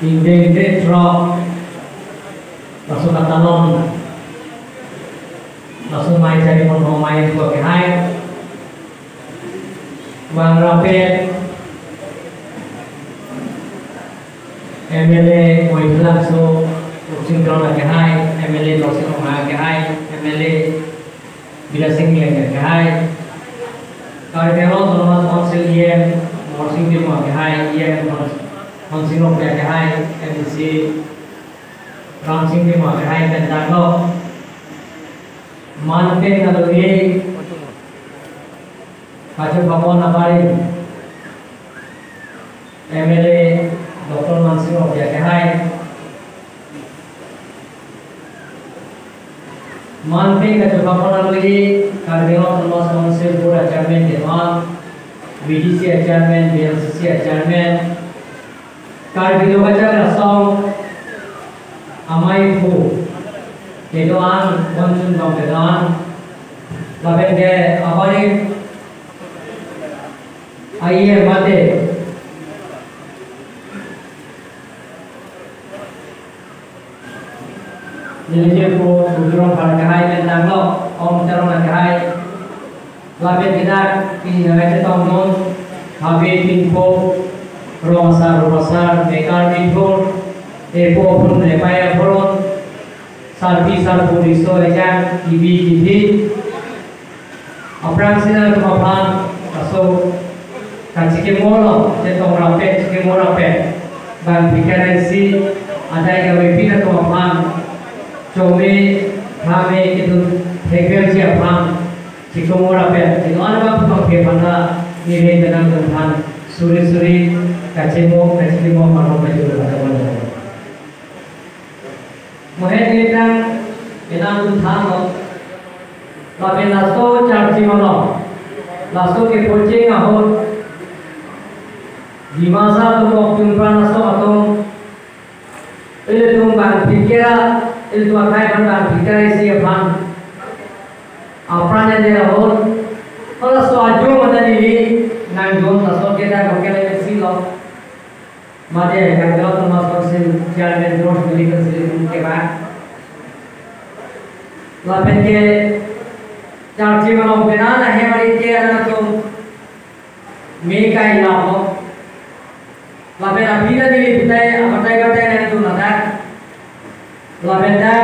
Hingga Detro Langsung Catalon Langsung main jadi mau main sebagai hai Bang Rapid MLA ngồi làm số học sinh đó là cái hai. MLA đó sẽ là cái hai. MLA bila sinh là cái hai. Kalau dia mau kalau mau konsilian mau sinh dia mau cái hai. Dia mau IM Council of ke hai MDC Ram Singh di ke hai dan Jango मानते न लगे पाचक भगवान MLA doctor Mansingh हो गया है मानते कि भगवान लगे कार्डियो तलवास काउंसिल बोर्ड चेयरमैन देवान बीडीसी चेयरमैन बीएमसीसी चेयरमैन कार्डियो बचा रसों हमारे को kedoan konsun dong kedoan laben ge abari aiye mate Jadi ko sudron par kahai men nanglo om terong na kahai laben kita ini ngai tong non habe রমাসার রমাসার maker Mithun এপো ফুন রেপায়া ফুন সার্বি সার্বু বিশ্ব রেখা ইবি ইভি অপরাং সিনার কমাফান আসো কাচিকে মোলো যে তোমরা পে চিকে মোরা পে বাং ভিকারেন্সি আদায় গাবে পিনা কমাফান চমে ভাবে কিন্তু হেগেল যে আফান চিকে মোরা পে কিন্তু অনেক বাপ কমকে ভাঙা নিরে জানান suri-suri kacimo kacimo mano kacimo mano mahen mohon kita kita thang la ben cari charchi mana nasto ke pojok nga ho dimasa to waktu kun prana atau itu ele bang pikira itu apa akai bang pikira isi pan apana de ho तो मत से चार में दोष मिली कर से उनके बाद लापेन के चार जीवन बिना है वाली के ना तो मे का ही ना हो लापेन अभी ना दिली बताए बताए बताए ना तो ना लापेन दा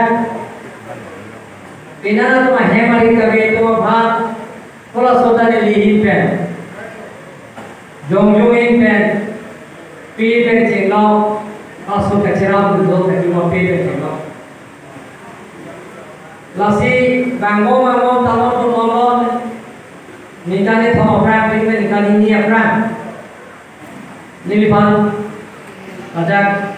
बिना ना तो है वाली कभी तो भाग थोड़ा सोचा ने ली ही पे जोंग Peter Cellao ascoltacerà tutto il primo Peter Cellao. Lasi bangun bangun talon tu molon Ninda ni thong pram pin pin ka ni ni pram Ni mi pan Ajak